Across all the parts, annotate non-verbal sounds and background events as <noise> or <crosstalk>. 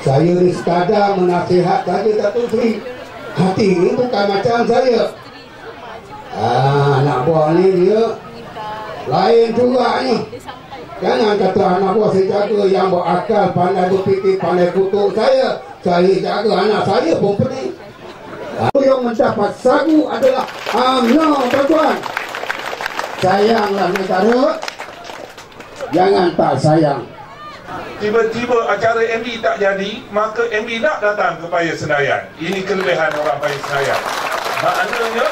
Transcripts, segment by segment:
Saya ni sekadar menasihat saja Datuk Seri. Hati ni bukan macam saya. Ah, anak buah ni dia lain juga ni. Jangan kata anak buah saya jaga yang berakal, pandai berfikir, pandai kutuk saya. Saya jaga anak saya pun pening. Apa yang mendapat sagu adalah UMNO, tuan-tuan. Sayanglah negara. Jangan tak sayang. Tiba-tiba acara MB tak jadi, maka MB nak datang ke Paya Senayan. Ini kelebihan orang Paya Senayan. Maknanya,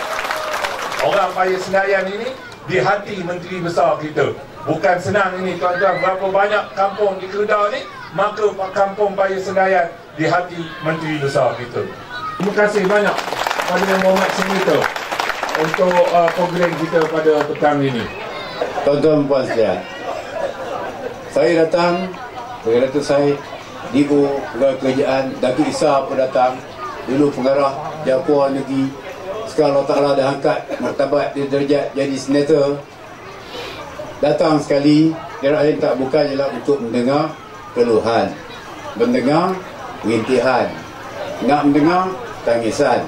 orang Paya Senayan ini di hati Menteri Besar kita. Bukan senang ini tuan-tuan, berapa banyak kampung di Kedah ni, maka kampung Paya Senayan di hati Menteri Besar kita. Terima kasih banyak pada Yang Berhormat untuk uh, program kita pada petang ini. Tuan-tuan puan. Saya datang dengan Datuk Syed Dibu Pegawai Kerajaan Datuk Isa pun datang. Dulu pengarah Japuan Negeri. Sekarang Allah Ta'ala dah angkat Martabat dia derajat jadi senator. Datang sekali Dia lain tak bukan ialah untuk mendengar Keluhan. Mendengar Rintihan. Nak mendengar Tangisan.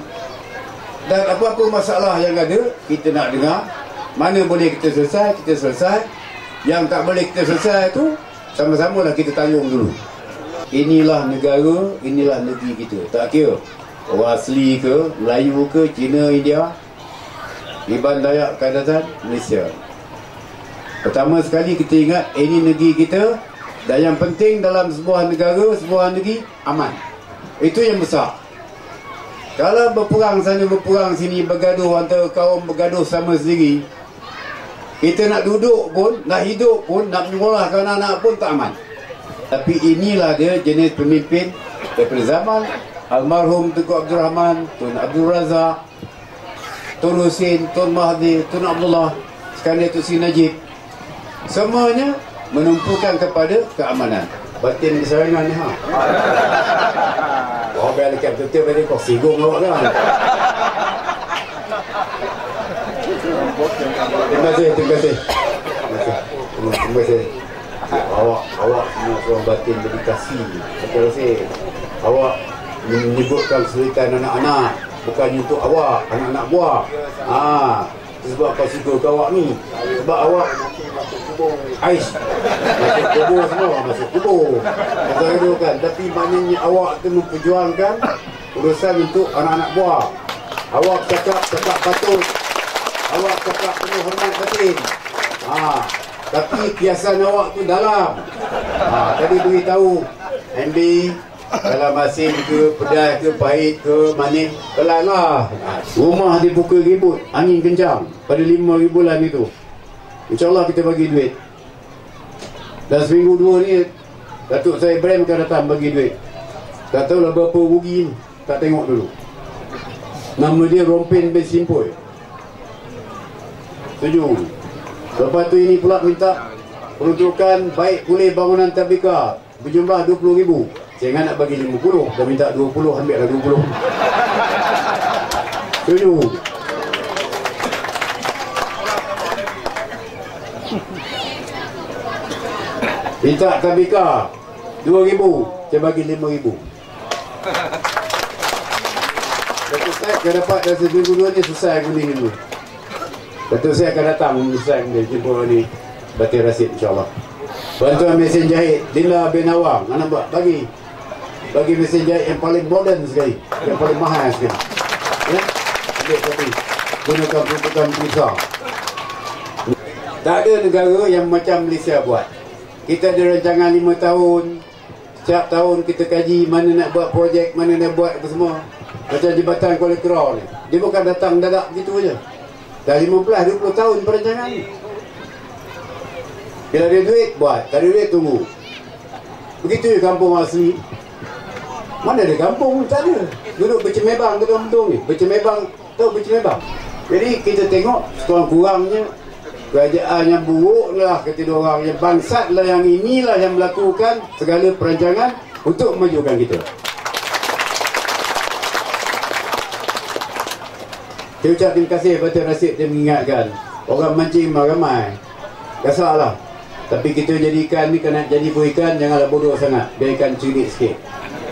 Dan apa-apa masalah yang ada Kita nak dengar. Mana boleh kita selesai Kita selesai. Yang tak boleh kita selesai tu sama-sama lah kita tayung dulu. Inilah negara inilah negeri kita. Tak kira? Orang asli ke? Melayu ke? Cina India? Iban Dayak Kadazan Malaysia. Pertama sekali kita ingat ini negeri kita dan yang penting dalam sebuah negara sebuah negeri aman. Itu yang besar. Kalau berperang sana berperang sini bergaduh antara kaum bergaduh sama sendiri kita nak duduk pun, nak hidup pun, nak menyekolahkan anak pun tak aman. Tapi inilah dia jenis pemimpin daripada zaman almarhum Tengku Abdul Rahman, Tun Abdul Razak, Tun Husin, Tun Mahdi, Tun Abdullah, sekarang Datuk Sri Najib. Semuanya menumpukan kepada keamanan. Batin di serangan ni ha. <laughs> Oh, biar dekat betul-betul balik kau sigung awak. <laughs> Terima kasih, terima kasih. Terima kasih. Terima kasih. Awak, awak semua seorang batin dedikasi. Terima kasih. Awak menyebutkan kesulitan anak-anak. Bukan untuk awak, anak-anak buah. Ah, sebab kau suka ke awak ni. Sebab awak Ais Masuk kubur semua Masuk kubur Kata itu kan Tapi maknanya awak tu memperjuangkan Urusan untuk anak-anak buah Awak cakap Cakap patut awak cakap penuh hormat batin. Ha, tapi kiasan awak tu dalam. Ha, tadi beritahu MB dalam masin ke pedas ke pahit ke manis pelan lah. Rumah dibuka ribut angin kencang. Pada lima bulan itu insyaAllah kita bagi duit. Dan seminggu dua ni Datuk saya Ibrahim akan datang bagi duit. Tak tahu lah berapa rugi ni. Tak tengok dulu. Nama dia Rompin bin Simpul Setuju. Lepas tu ini pula minta peruntukan baik pulih bangunan tabika berjumlah RM20,000. Saya ingat nak bagi RM50. Dah minta RM20, ambil lah RM20. Setuju. Minta tabika RM2,000. Saya bagi RM5,000. Datuk Syed akan dapat dah dua ni selesai kuning dulu. Datuk saya akan datang menyelesaikan dia jumpa ni. Batin Rasid insyaAllah. Bantuan mesin jahit Dila bin Awang Mana buat? Bagi. Bagi mesin jahit yang paling modern sekali. Yang paling mahal sekali. Ya? Ambil kopi. Gunakan peruntukan pisau Tak ada negara yang macam Malaysia buat. Kita ada rancangan 5 tahun. Setiap tahun kita kaji Mana nak buat projek Mana nak buat apa semua. Macam Kuala Kerau ni. Dia bukan datang dadak gitu je Dah 15-20 tahun perancangan Bila ada duit, buat. Tak ada duit, tunggu. Begitu je kampung asli Mana ada kampung? Tak ada. Duduk bercemebang betul-betul ni? Bercemebang, tahu bercemebang? Jadi kita tengok sekurang-kurangnya Kerajaan yang buruk lah kata orang. Yang bangsat lah yang inilah yang melakukan Segala perancangan untuk memajukan kita Saya ucap terima kasih kepada Rasid dia mengingatkan Orang mancing ramai Kasar Tapi kita jadi ikan ni kena jadi pun ikan Janganlah bodoh sangat Biar ikan cerdik sikit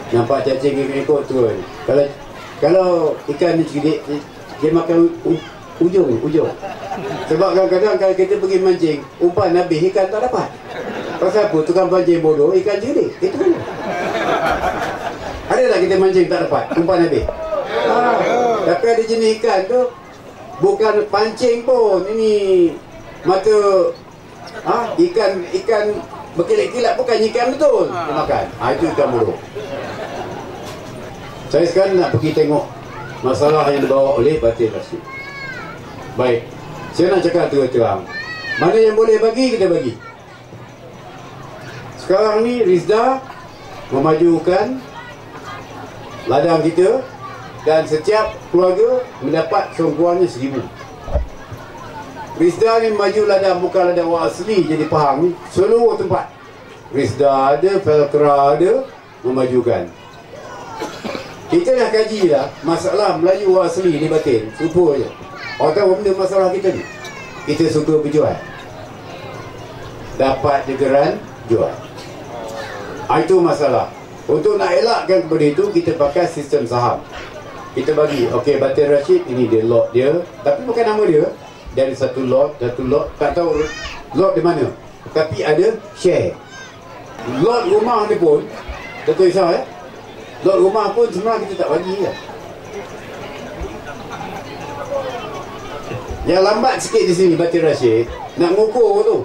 Nampak cacing ikut turun. Kalau kalau ikan ni cerdik, dia makan ujung, ujung. Sebab kadang-kadang kalau kita pergi mancing, umpan habis ikan tak dapat. Pasal apa? Tukang pancing bodoh, ikan cerdik. Itu kan. Tak kita mancing tak dapat? Umpan habis. Ha. Tapi ada jenis ikan tu bukan pancing pun. Ini mata ha? ikan ikan berkilat-kilat bukan ikan betul dia makan. Ha, itu ikan bodoh. Saya sekarang nak pergi tengok masalah yang dibawa oleh Batin Rashid. Baik. Saya nak cakap terang-terang. Mana yang boleh bagi, kita bagi. Sekarang ni Rizda memajukan ladang kita dan setiap keluarga mendapat sekurang-kurangnya seribu. Rizda ni maju ladang bukan ladang orang asli jadi Pahang ni seluruh tempat. Rizda ada, Felkra ada memajukan. Kita dah kaji lah masalah Melayu orang asli ni batin. Supa je. Orang tahu benda masalah kita ni. Kita suka berjual. Dapat degeran, jual. Ha, itu masalah. Untuk nak elakkan kepada itu, kita pakai sistem saham. Kita bagi, okey Batin Rashid, ini dia lot dia. Tapi bukan nama dia. Dari satu lot, satu lot. Tak tahu lot di mana. Tapi ada share. Lot rumah ni pun, Dato' Isah eh. Lot rumah pun sebenarnya kita tak bagi ya. Yang lambat sikit di sini Batin Rashid Nak mengukur tu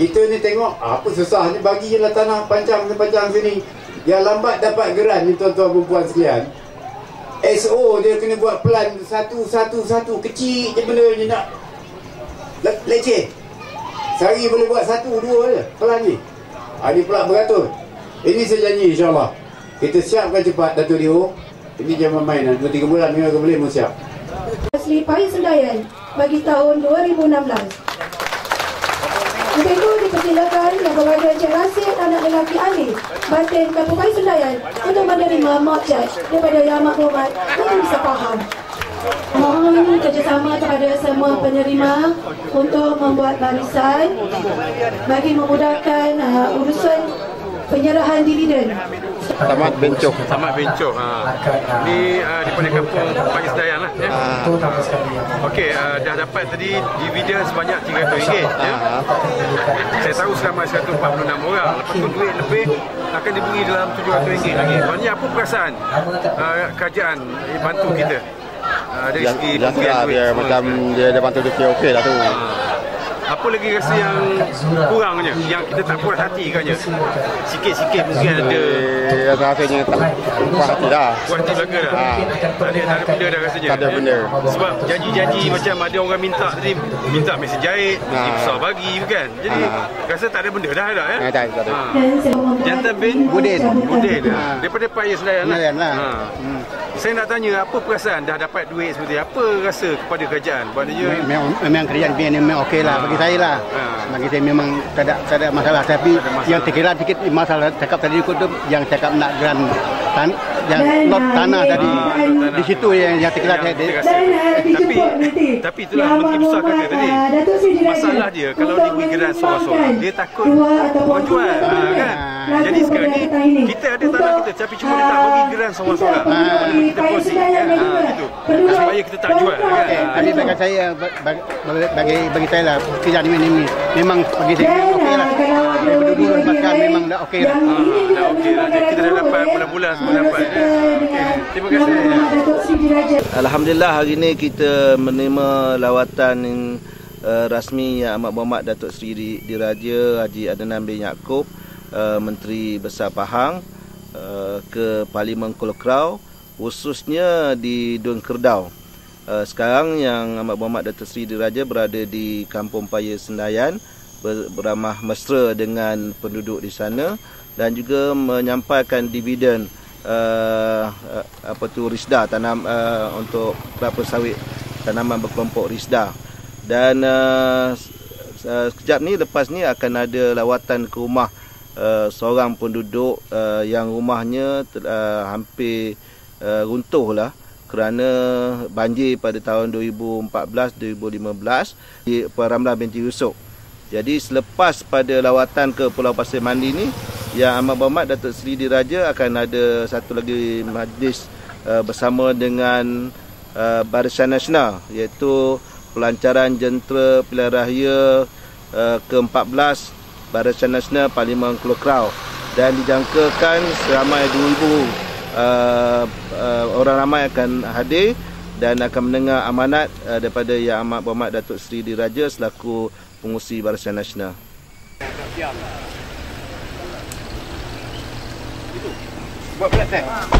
Kita ni tengok Apa susah ni Bagi je lah tanah panjang-panjang sini Yang lambat dapat geran ni tuan-tuan perempuan sekalian SO dia kena buat plan Satu-satu-satu Kecil je benda ni nak. Le- Leceh. Sehari boleh buat satu dua je Plan ni. Ha, Ni pula beratus Ini saya janji insyaAllah. Kita siapkan cepat Datuk Dio Ini jangan main lah 2-3 bulan ni akan boleh mau siap. Asli Pahit Sendayan bagi tahun 2016. Untuk itu dipersilakan yang berada Encik Rasid anak lelaki Ali Batin Kampung Pahit Sendayan untuk menerima judge daripada Yang Berhormat untuk bisa faham. Mohon kerjasama kepada semua penerima untuk membuat barisan bagi memudahkan uh, urusan penyerahan dividen. Tamat bencok. Tamat Bencok. Ha. Ni uh, di pada kampung Pagi Sedayan lah. Ya. Okey, uh, dah dapat tadi dividen sebanyak RM300. Ya. Saya tahu selama 146 orang. Lepas tu duit lebih akan diberi dalam RM700 lagi. Maksudnya apa perasaan uh, kerajaan eh, bantu kita? Uh, dari Yang segi lah dia semua. macam dia dia bantu dia okey lah tu. Ha. Apa lagi rasa yang kurangnya Yang kita tak puas hati kan Sikit-sikit mungkin ada Dia rasanya tak puas hati dah. Puas hati belaka dah Ha. Tak ada, tak ada benda dah rasanya Tak ada benda. Sebab janji-janji macam ada orang minta tadi Minta mesin jahit Ha. Besar bagi kan Jadi Ha. rasa tak ada benda dah dah ya Ha, tak, tak ada. Ha. Jantan bin Budin. Budin Ha. Daripada Paya Senayan lah, Senayan lah. Ha. Saya nak tanya apa perasaan dah dapat duit seperti apa rasa kepada kerajaan Maknanya memang, memang kerjaan BN memang okey lah bagi saya lah. Ha. Bagi saya memang tak ada, tak ada masalah. Tapi ada masalah. yang terkira sedikit masalah cakap tadi ikut tu yang cakap nak geran tan, yang Dan, lot ah, tanah tadi. bukan- Di situ yang yang terkira saya. Tapi tapi itulah Yang Menteri Besar kata tadi. Masalah dia kalau diberi geran seorang-seorang dia takut orang jual ha, kan. Lagu Jadi sekarang ni kita ada tanah kita tapi cuma dia tak bagi geran seorang-seorang. Ha, kita Sedayan kan. Ha, gitu. Supaya kita tak jual kan. Ha, Tapi bagi saya bagi, bagi bagi saya lah kerjaan ini, ini memang bagi saya Dan okey lah. uh, kalau ada Daripada dulu bahagian makan memang dah okey lah. dah okey lah. Kita dah dapat bulan-bulan semua uh, dapat. Terima kasih. Diraja Alhamdulillah hari ini kita menerima lawatan uh, rasmi Yang Amat Berhormat Datuk Seri Di- Diraja Haji Adnan bin Yaakob uh, Menteri Besar Pahang uh, ke Parlimen Kuala khususnya di Dun Kerdau. Uh, sekarang yang Amat Berhormat Datuk Seri Diraja berada di Kampung Paya Sendayan ber- beramah mesra dengan penduduk di sana dan juga menyampaikan dividen uh, apa tu risda tanam uh, untuk kelapa sawit tanaman berkelompok risda dan uh, sekejap ni lepas ni akan ada lawatan ke rumah uh, seorang penduduk uh, yang rumahnya uh, hampir uh, runtuh lah kerana banjir pada tahun 2014-2015 di Puan Ramlah binti Yusof. Jadi selepas pada lawatan ke Pulau Pasir Mandi ni Yang Amat Berhormat Datuk Seri Diraja akan ada satu lagi majlis uh, bersama dengan uh, Barisan Nasional iaitu pelancaran jentera pilihan raya uh, ke-14 Barisan Nasional Parlimen Kuala Krau dan dijangkakan seramai 2000 uh, uh, orang ramai akan hadir dan akan mendengar amanat uh, daripada Yang Amat Berhormat Datuk Seri Diraja selaku pengurusi Barisan Nasional. Buat platform.